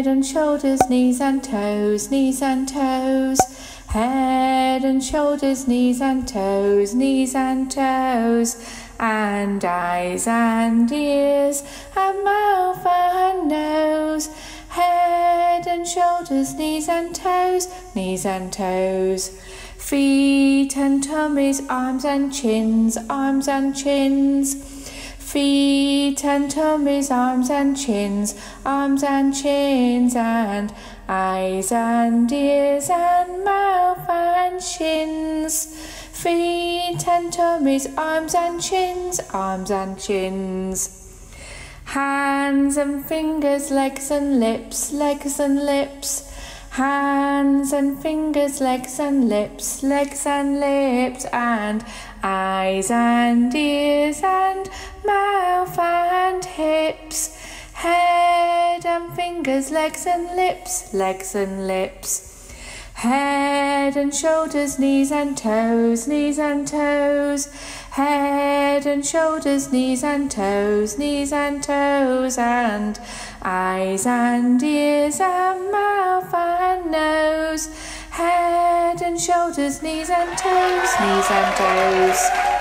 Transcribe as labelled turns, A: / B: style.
A: Head and shoulders, knees and toes, knees and toes. Head and shoulders, knees and toes, knees and toes. And eyes and ears, and mouth and nose. Head and shoulders, knees and toes, knees and toes. Feet and tummies, arms and chins, arms and chins. Feet and tummies, arms and chins, arms and chins, and eyes and ears and mouth and shins. Feet and tummies, arms and chins, arms and chins. Hands and fingers, legs and lips, legs and lips. Hands and fingers, legs and lips, legs and lips, and eyes and ears hips. Head and fingers, legs and lips, legs and lips. Head and shoulders, knees and toes, knees and toes. Head and shoulders, knees and toes, knees and toes, and eyes and ears and mouth and nose. Head and shoulders, knees and toes, knees and toes.